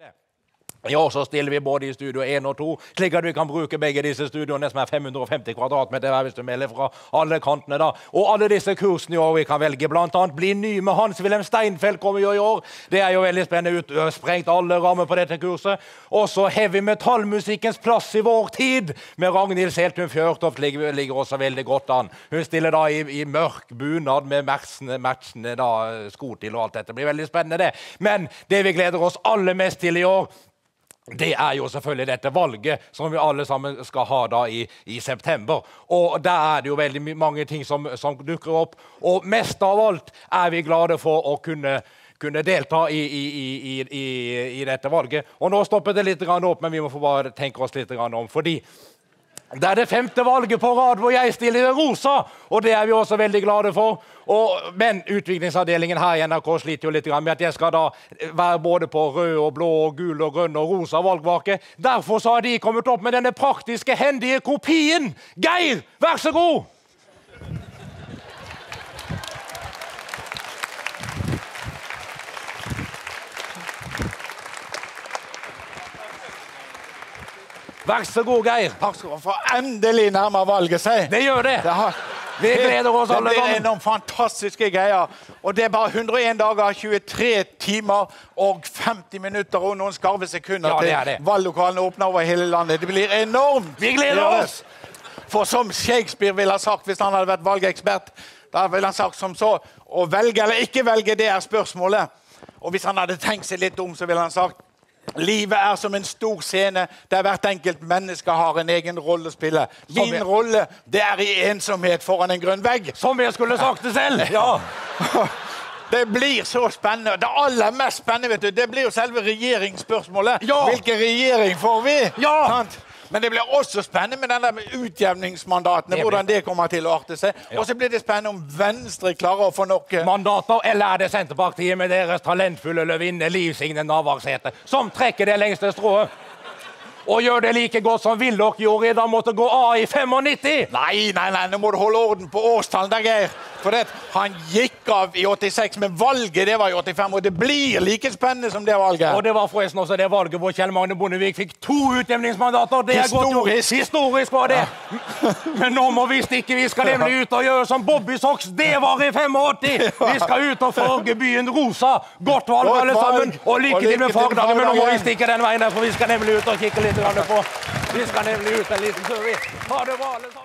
I år så stiller vi både i studio 1 og 2, slik at vi kan bruke begge disse studioene, som er 550 kvadratmeter hver, hvis du melder fra alle kantene. da. Og alle disse kursene i år vi kan velge, bl.a. Bli ny med Hans-Wilhelm Steinfeld kommer jo i år. Det er jo veldig spennende. Ut, sprengt alle rammer på dette kurset. Også heavy metallmusikkens plass i vår tid, med Ragnhild Seltun Fjørtoft ligger, ligger også veldig godt an. Hun stiller da i, i mørk bunad med matchende, matchende da, sko til og alt dette. Det blir veldig spennende, det. Men det vi gleder oss aller mest til i år, det er jo selvfølgelig dette valget som vi alle sammen skal ha da i, i september. Og der er det jo veldig mange ting som, som dukker opp. Og mest av alt er vi glade for å kunne, kunne delta i, i, i, dette valget. Og nå stoppet det litt opp, men vi må få bare tenke oss litt om. fordi det er det femte valget på rad hvor jeg stiller rosa, og det er vi også veldig glade for. Og, men utviklingsavdelingen her i NRK sliter jo litt med at jeg skal da være både på rød og blå og gul og grønn og rosa valgvake. Derfor har de kommet opp med denne praktiske, hendige kopien. Geir, vær så god! Vær så god, Geir. For endelig nærmer valget seg. Det gjør det. Det, har, Vi gleder oss alle Det blir sammen. noen fantastiske greier. Og det er bare 101 dager, 23 timer og 50 minutter og noen skarve sekunder Ja, det det. til valglokalene åpner over hele landet. Det blir enormt. Vi gleder oss. For som Shakespeare ville ha sagt hvis han hadde vært valgekspert, da ville han sagt som så Å velge eller ikke velge, det er spørsmålet. Og hvis han hadde tenkt seg litt om, så ville han sagt Livet er som en stor scene der hvert enkelt menneske har en egen rolle å spille. Min jeg- rolle det er i ensomhet foran en grønn vegg. Som jeg skulle sagt det selv. Ja. Det blir så spennende. Det aller mest spennende vet du, det blir jo selve regjeringsspørsmålet. Ja. Hvilken regjering får vi? Ja. Sant? Men det blir også spennende med den der utjevningsmandatene. Hvordan det kommer til å arte seg. Og så blir det spennende om Venstre klarer å få nok eh, mandater, eller er det Senterpartiet med deres talentfulle løvinne Liv Signe Navarsete som trekker det lengste strået? Og gjør det like godt som Willoch gjorde da måtte gå av i 95? Nei, nei, nei, nå må du holde orden på årstall der, Geir. For det, han gikk av i 86, men valget det var i 85. Og det blir like spennende som det valget. Og det var forresten også det valget hvor Kjell Magne Bondevik fikk to utjevningsmandater. Er. Historisk. Historisk var det. Men nå må vi stikke. Vi skal nemlig ut og gjøre som Bobby Socks. Det var i 85! Vi skal ut og farge byen rosa. Godt valg, Godt alle sammen. Og lykke til med fagdagen. Men nå må vi stikke den veien der, for vi skal nemlig ut og kikke litt på Vi skal nemlig ut en liten tur. vi. Ha det bra, alle sammen.